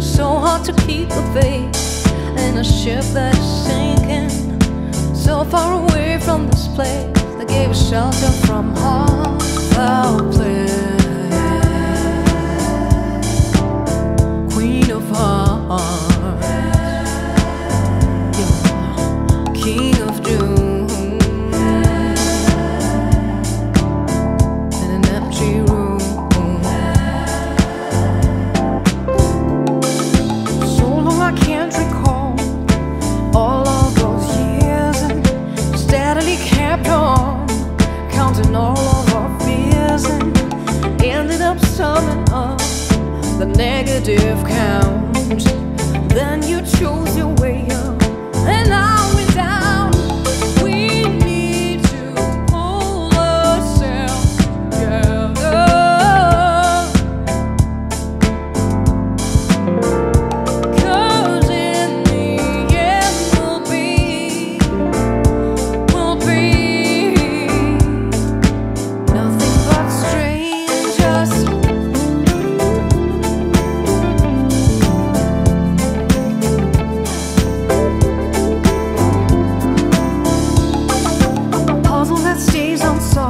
So hard to keep a faith in a ship that is sinking. So far away from this place that gave us shelter from all foul play. Queen of hearts. negative count. Then you chose your way. song.